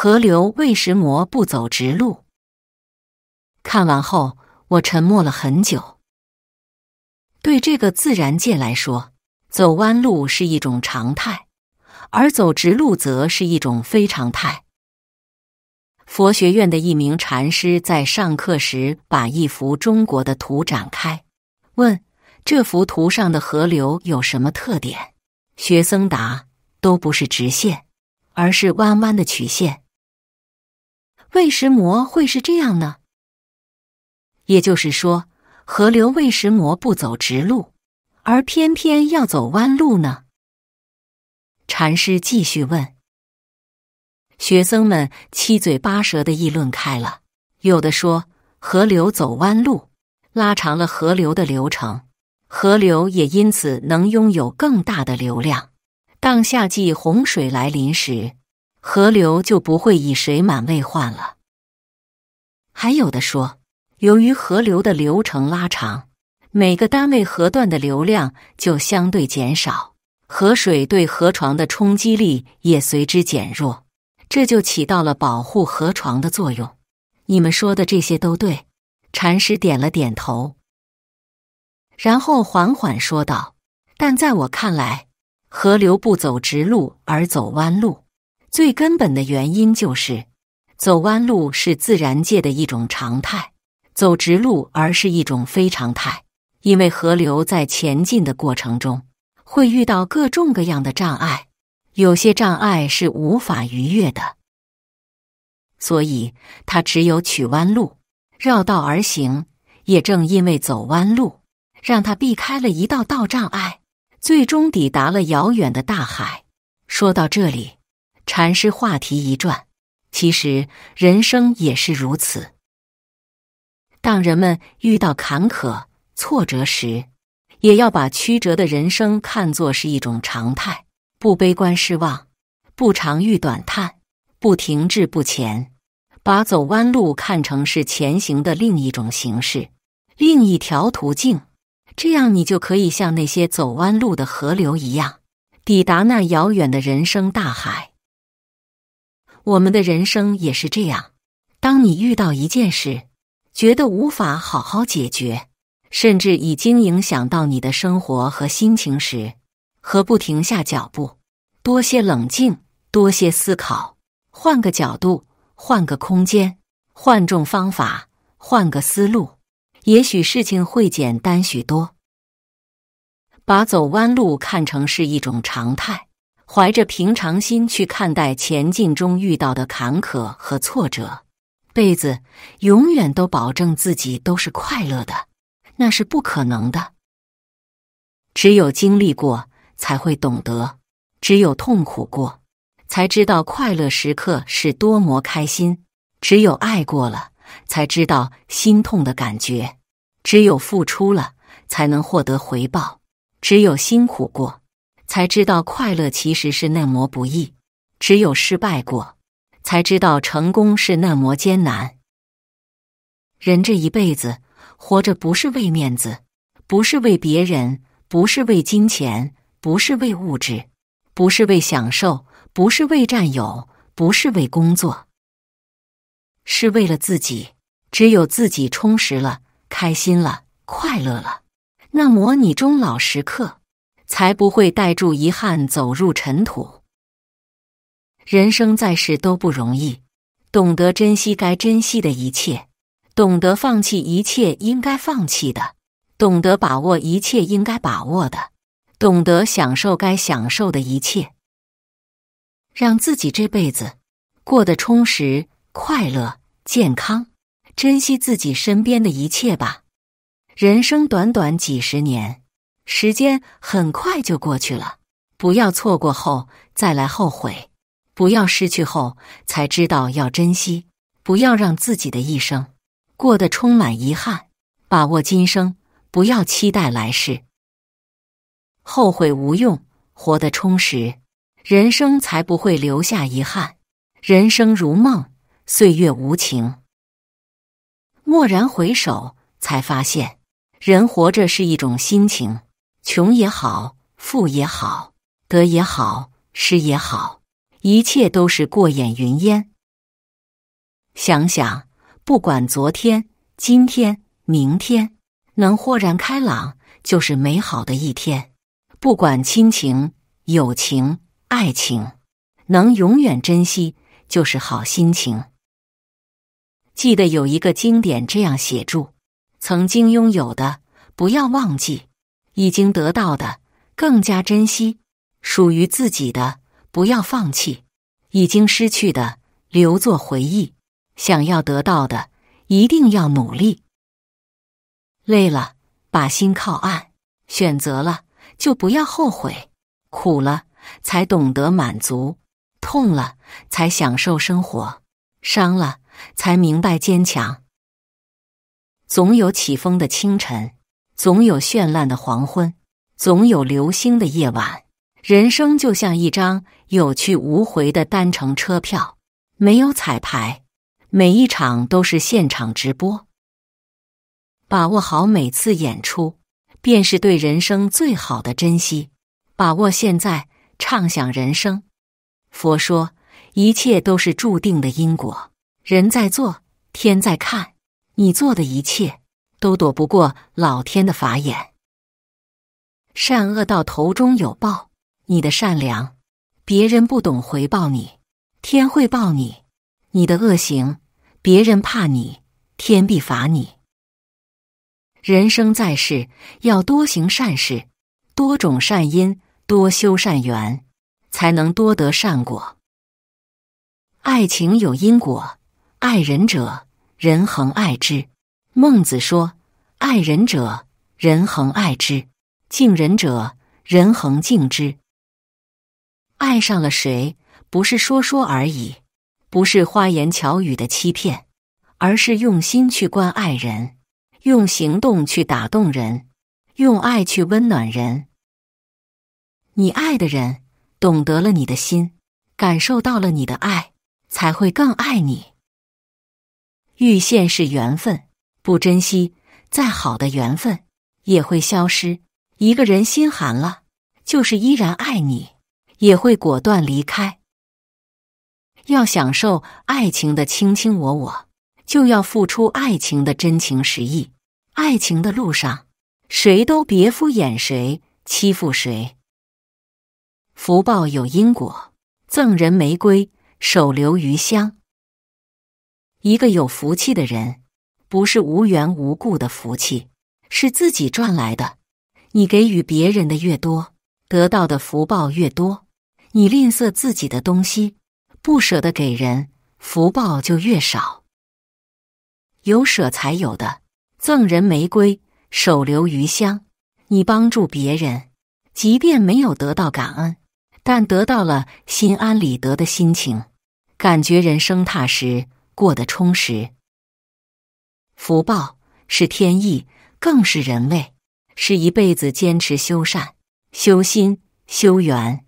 河流为什么不走直路？看完后，我沉默了很久。对这个自然界来说，走弯路是一种常态，而走直路则是一种非常态。佛学院的一名禅师在上课时，把一幅中国的图展开，问：“这幅图上的河流有什么特点？”学僧答：“都不是直线，而是弯弯的曲线。”为什么会是这样呢？也就是说，河流为什么不走直路，而偏偏要走弯路呢？禅师继续问。学僧们七嘴八舌的议论开了，有的说河流走弯路，拉长了河流的流程，河流也因此能拥有更大的流量。当夏季洪水来临时，河流就不会以水满为患了。还有的说，由于河流的流程拉长，每个单位河段的流量就相对减少，河水对河床的冲击力也随之减弱。这就起到了保护河床的作用。你们说的这些都对。禅师点了点头，然后缓缓说道：“但在我看来，河流不走直路而走弯路，最根本的原因就是，走弯路是自然界的一种常态，走直路而是一种非常态。因为河流在前进的过程中，会遇到各种各样的障碍。”有些障碍是无法逾越的，所以他只有取弯路，绕道而行。也正因为走弯路，让他避开了一道道障碍，最终抵达了遥远的大海。说到这里，禅师话题一转，其实人生也是如此。当人们遇到坎坷挫折时，也要把曲折的人生看作是一种常态。不悲观失望，不长吁短叹，不停滞不前，把走弯路看成是前行的另一种形式，另一条途径。这样，你就可以像那些走弯路的河流一样，抵达那遥远的人生大海。我们的人生也是这样。当你遇到一件事，觉得无法好好解决，甚至已经影响到你的生活和心情时，何不停下脚步，多些冷静，多些思考，换个角度，换个空间，换种方法，换个思路，也许事情会简单许多。把走弯路看成是一种常态，怀着平常心去看待前进中遇到的坎坷和挫折，辈子永远都保证自己都是快乐的，那是不可能的。只有经历过。才会懂得，只有痛苦过，才知道快乐时刻是多么开心；只有爱过了，才知道心痛的感觉；只有付出了，才能获得回报；只有辛苦过，才知道快乐其实是那么不易；只有失败过，才知道成功是那么艰难。人这一辈子活着，不是为面子，不是为别人，不是为金钱。不是为物质，不是为享受，不是为占有，不是为工作，是为了自己。只有自己充实了、开心了、快乐了，那么你终老时刻才不会带住遗憾走入尘土。人生在世都不容易，懂得珍惜该珍惜的一切，懂得放弃一切应该放弃的，懂得把握一切应该把握的。懂得享受该享受的一切，让自己这辈子过得充实、快乐、健康，珍惜自己身边的一切吧。人生短短几十年，时间很快就过去了。不要错过后再来后悔，不要失去后才知道要珍惜，不要让自己的一生过得充满遗憾。把握今生，不要期待来世。后悔无用，活得充实，人生才不会留下遗憾。人生如梦，岁月无情。蓦然回首，才发现，人活着是一种心情。穷也好，富也好，得也好，失也好，一切都是过眼云烟。想想，不管昨天、今天、明天，能豁然开朗，就是美好的一天。不管亲情、友情、爱情，能永远珍惜，就是好心情。记得有一个经典这样写住：曾经拥有的不要忘记，已经得到的更加珍惜，属于自己的不要放弃，已经失去的留作回忆。想要得到的，一定要努力。累了，把心靠岸；选择了，就不要后悔。苦了，才懂得满足；痛了，才享受生活；伤了，才明白坚强。总有起风的清晨，总有绚烂的黄昏，总有流星的夜晚。人生就像一张有去无回的单程车票，没有彩排。每一场都是现场直播，把握好每次演出，便是对人生最好的珍惜。把握现在，畅想人生。佛说，一切都是注定的因果，人在做，天在看，你做的一切都躲不过老天的法眼。善恶到头终有报，你的善良，别人不懂回报你，天会报你。你的恶行，别人怕你，天必罚你。人生在世，要多行善事，多种善因，多修善缘，才能多得善果。爱情有因果，爱人者，人恒爱之。孟子说：“爱人者，人恒爱之；敬人者，人恒敬之。”爱上了谁，不是说说而已。不是花言巧语的欺骗，而是用心去关爱人，用行动去打动人，用爱去温暖人。你爱的人懂得了你的心，感受到了你的爱，才会更爱你。遇见是缘分，不珍惜，再好的缘分也会消失。一个人心寒了，就是依然爱你，也会果断离开。要享受爱情的卿卿我我，就要付出爱情的真情实意。爱情的路上，谁都别敷衍谁，欺负谁。福报有因果，赠人玫瑰，手留余香。一个有福气的人，不是无缘无故的福气，是自己赚来的。你给予别人的越多，得到的福报越多。你吝啬自己的东西。不舍得给人，福报就越少。有舍才有的，赠人玫瑰，手留余香。你帮助别人，即便没有得到感恩，但得到了心安理得的心情，感觉人生踏实，过得充实。福报是天意，更是人为，是一辈子坚持修善、修心、修缘，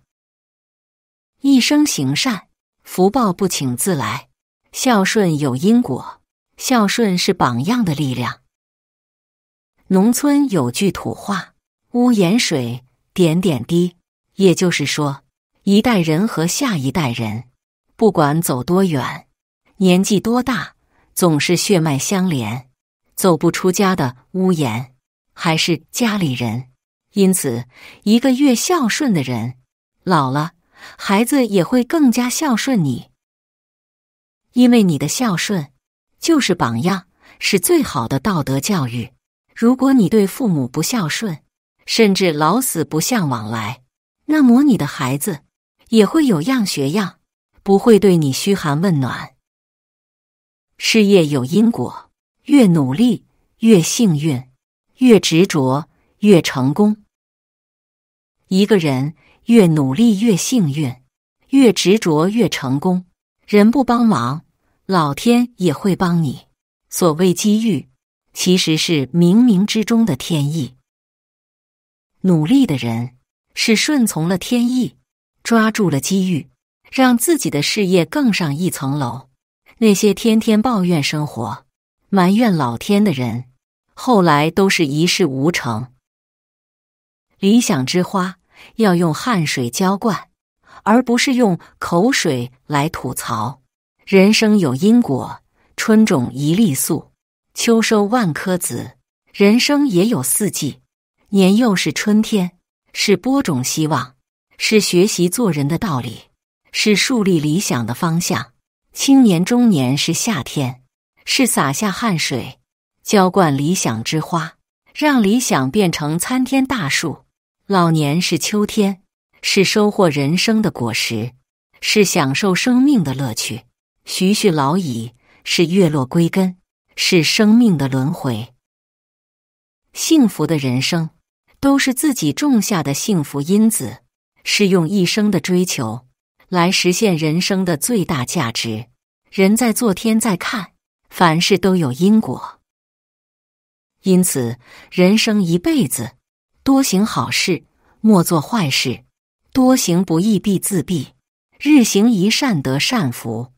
一生行善。福报不请自来，孝顺有因果，孝顺是榜样的力量。农村有句土话：“屋檐水，点点滴。”也就是说，一代人和下一代人，不管走多远，年纪多大，总是血脉相连，走不出家的屋檐，还是家里人。因此，一个越孝顺的人，老了。孩子也会更加孝顺你，因为你的孝顺就是榜样，是最好的道德教育。如果你对父母不孝顺，甚至老死不相往来，那么你的孩子也会有样学样，不会对你嘘寒问暖。事业有因果，越努力越幸运，越执着越成功。一个人。越努力越幸运，越执着越成功。人不帮忙，老天也会帮你。所谓机遇，其实是冥冥之中的天意。努力的人是顺从了天意，抓住了机遇，让自己的事业更上一层楼。那些天天抱怨生活、埋怨老天的人，后来都是一事无成。理想之花。要用汗水浇灌，而不是用口水来吐槽。人生有因果，春种一粒粟，秋收万颗子。人生也有四季，年幼是春天，是播种希望，是学习做人的道理，是树立理想的方向；青年中年是夏天，是洒下汗水，浇灌理想之花，让理想变成参天大树；老年是秋天，是收获人生的果实，是享受生命的乐趣；徐徐老矣，是月落归根，是生命的轮回。幸福的人生，都是自己种下的幸福因子，是用一生的追求来实现人生的最大价值。人在做，天在看，凡事都有因果。因此，人生一辈子，多行好事，莫做坏事；多行不义必自毙。日行一善得善福，